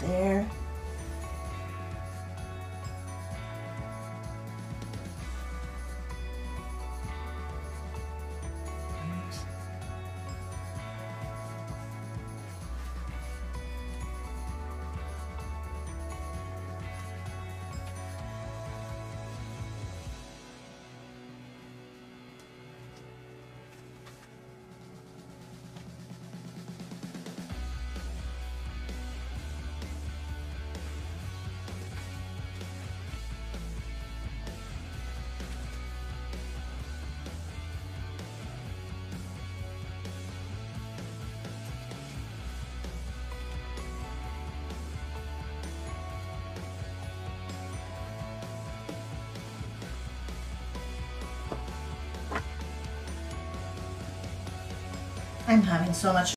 there. I'm having so much